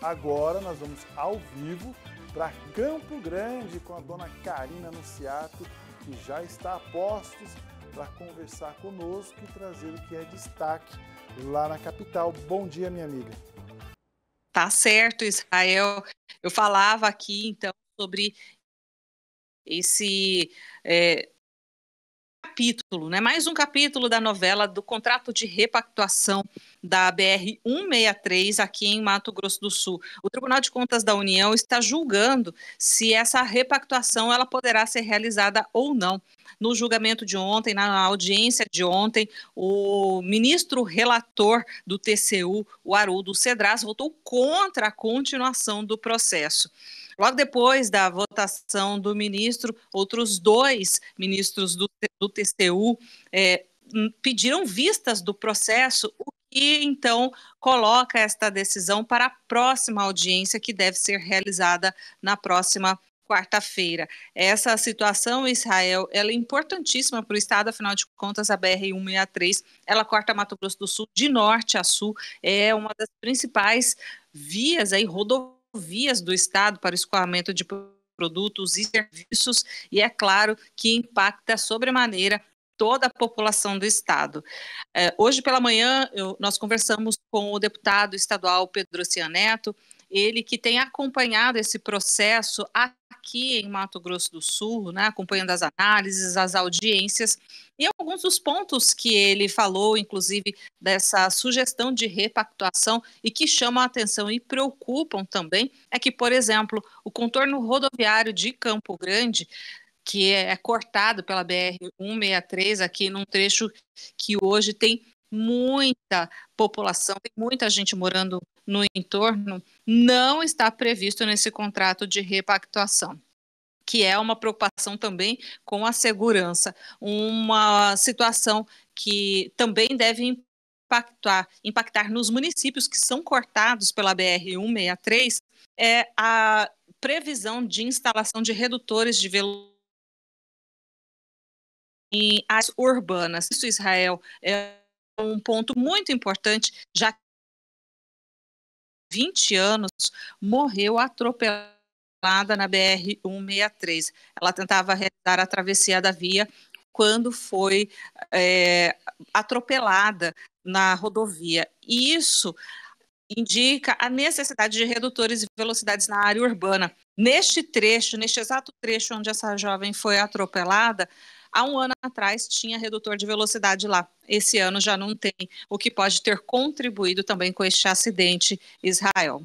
Agora nós vamos ao vivo para Campo Grande com a dona Karina Nuciato, que já está a postos para conversar conosco e trazer o que é destaque lá na capital. Bom dia, minha amiga. Tá certo, Israel. Eu falava aqui então sobre esse é, capítulo, né? Mais um capítulo da novela do contrato de repactuação da BR 163 aqui em Mato Grosso do Sul. O Tribunal de Contas da União está julgando se essa repactuação ela poderá ser realizada ou não. No julgamento de ontem, na audiência de ontem, o ministro relator do TCU, o Haroldo Cedras, votou contra a continuação do processo. Logo depois da votação do ministro, outros dois ministros do, do TCU é, pediram vistas do processo, o que então coloca esta decisão para a próxima audiência, que deve ser realizada na próxima quarta-feira. Essa situação, Israel, ela é importantíssima para o Estado, afinal de contas, a BR-163, ela corta Mato Grosso do Sul de norte a sul, é uma das principais vias aí, rodoviárias, vias do Estado para o escoamento de produtos e serviços, e é claro que impacta sobremaneira toda a população do Estado. É, hoje pela manhã, eu, nós conversamos com o deputado estadual Pedro Cianeto, ele que tem acompanhado esse processo aqui em Mato Grosso do Sul, né, acompanhando as análises, as audiências, e alguns dos pontos que ele falou, inclusive dessa sugestão de repactuação e que chamam a atenção e preocupam também, é que, por exemplo, o contorno rodoviário de Campo Grande que é cortado pela BR-163 aqui num trecho que hoje tem muita população, tem muita gente morando no entorno, não está previsto nesse contrato de repactuação que é uma preocupação também com a segurança, uma situação que também deve impactar, impactar nos municípios que são cortados pela BR 163 é a previsão de instalação de redutores de velocidade em áreas urbanas. Isso, Israel, é um ponto muito importante, já que 20 anos morreu atropelada na BR-163. Ela tentava realizar a travessia da via quando foi é, atropelada na rodovia. E isso indica a necessidade de redutores de velocidades na área urbana. Neste trecho, neste exato trecho onde essa jovem foi atropelada, Há um ano atrás tinha redutor de velocidade lá. Esse ano já não tem, o que pode ter contribuído também com este acidente Israel.